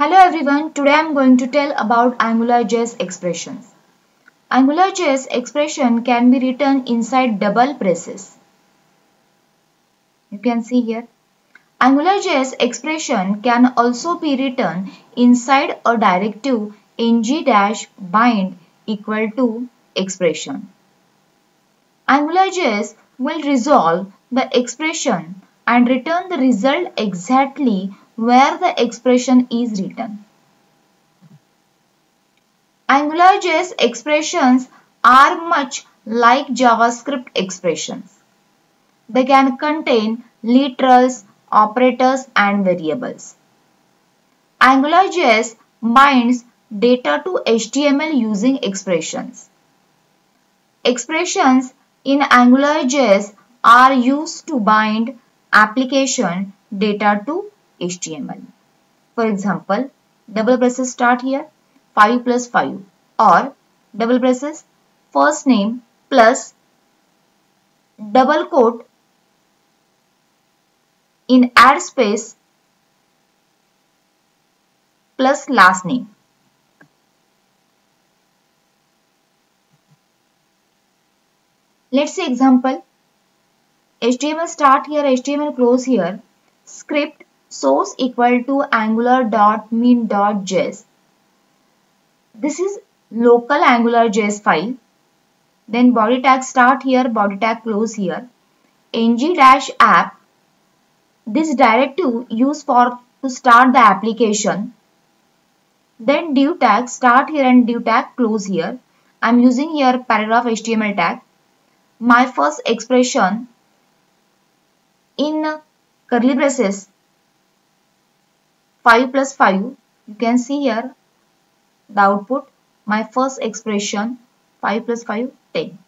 Hello everyone, today I am going to tell about AngularJS expressions. AngularJS expression can be written inside double braces. You can see here. AngularJS expression can also be written inside a directive ng-bind equal to expression. AngularJS will resolve the expression and return the result exactly where the expression is written. AngularJS expressions are much like JavaScript expressions. They can contain literals, operators and variables. AngularJS binds data to HTML using expressions. Expressions in AngularJS are used to bind application data to HTML. For example, double braces start here 5 plus 5 or double braces first name plus double quote in add space plus last name. Let's see example. HTML start here, HTML close here. Script source equal to angular dot min dot js. This is local angular js file. Then body tag start here, body tag close here. ng dash app. This directive used for to start the application. Then div tag start here and div tag close here. I'm using here paragraph HTML tag. My first expression in curly braces 5 plus 5 you can see here the output. My first expression 5 plus 5 10